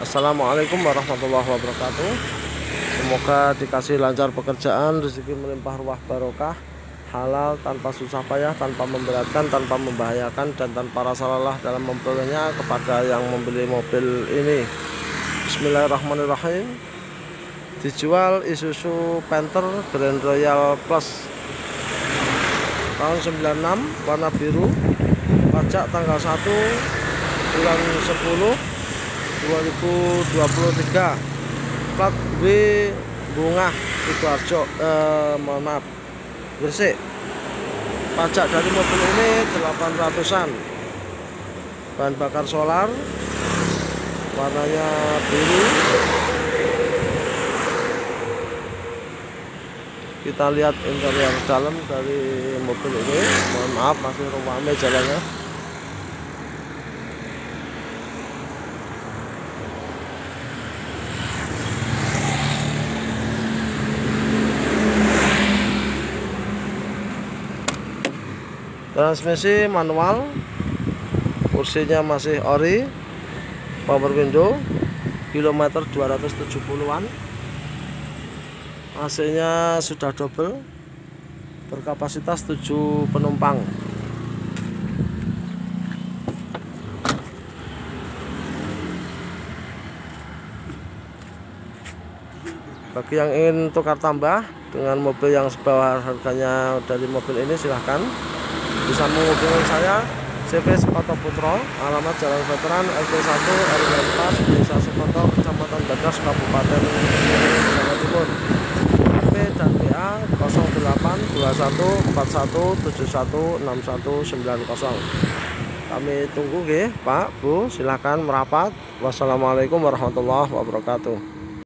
Assalamualaikum warahmatullahi wabarakatuh. Semoga dikasih lancar pekerjaan Rezeki melimpah ruah barokah Halal tanpa susah payah Tanpa memberatkan, tanpa membahayakan Dan tanpa rasa lelah dalam memperolehnya Kepada yang membeli mobil ini. Bismillahirrahmanirrahim. Dijual Isuzu Panther Grand Royal Plus. Tahun 96 Warna biru Pajak tanggal 1 Bulan 10 2023 plat B bunga Sidoarjo. Eh, mohon maaf. Gresik. Pajak dari mobil ini 800an bahan bakar solar. Warnanya biru. Kita lihat interior dalam dari mobil ini. Mohon maaf masih ramai jalannya transmisi manual kursinya masih ori power window kilometer 270-an AC nya sudah double berkapasitas 7 penumpang. Bagi yang ingin tukar tambah dengan mobil yang sebawah harganya dari mobil ini silahkan bisa menghubungi saya CV Sekoto Putro alamat Jalan Veteran RT 1 RW 4 Desa Sekoto Kecamatan Bagas Kabupaten Jawa Timur. HP dan WA 082141716190 kami tunggu ya Pak Bu. Silahkan merapat. Wassalamualaikum warahmatullahi wabarakatuh